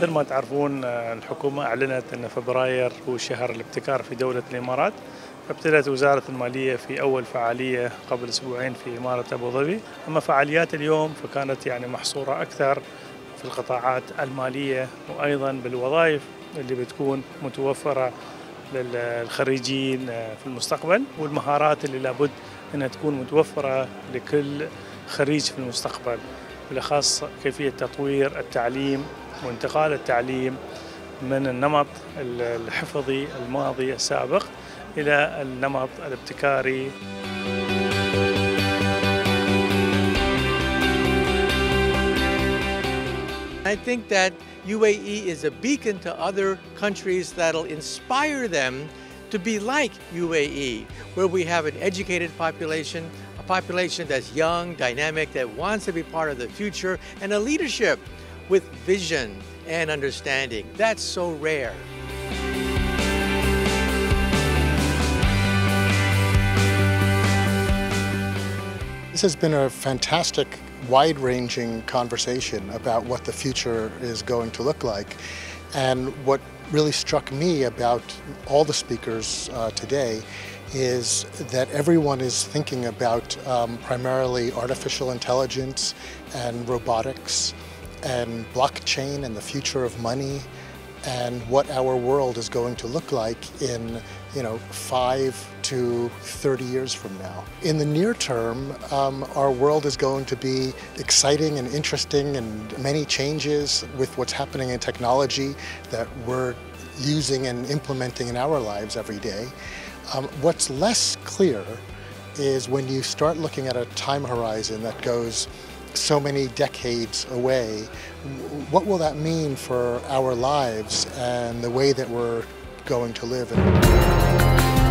مثل ما تعرفون الحكومة أعلنت أن فبراير هو شهر الابتكار في دولة الإمارات. ابتدت وزارة المالية في أول فعالية قبل أسبوعين في إمارة أبو ظبي. أما فعاليات اليوم فكانت يعني محصورة أكثر في القطاعات المالية وأيضا بالوظائف اللي بتكون متوفرة للخريجين في المستقبل والمهارات اللي لابد أنها تكون متوفرة لكل خريج في المستقبل بالأخص كيفية تطوير التعليم وانتقال التعليم من النمط الحفظي الماضي السابق إلى النمط الابتكاري I think that UAE is a beacon to other countries that'll inspire them to be like UAE, where we have an educated population, a population that's young, dynamic, that wants to be part of the future, and a leadership with vision and understanding. That's so rare. This has been a fantastic, wide ranging conversation about what the future is going to look like. And what really struck me about all the speakers uh, today is that everyone is thinking about um, primarily artificial intelligence and robotics and blockchain and the future of money and what our world is going to look like in you know five to 30 years from now. In the near term, um, our world is going to be exciting and interesting and many changes with what's happening in technology that we're using and implementing in our lives every day. Um, what's less clear is when you start looking at a time horizon that goes so many decades away, what will that mean for our lives and the way that we're going to live?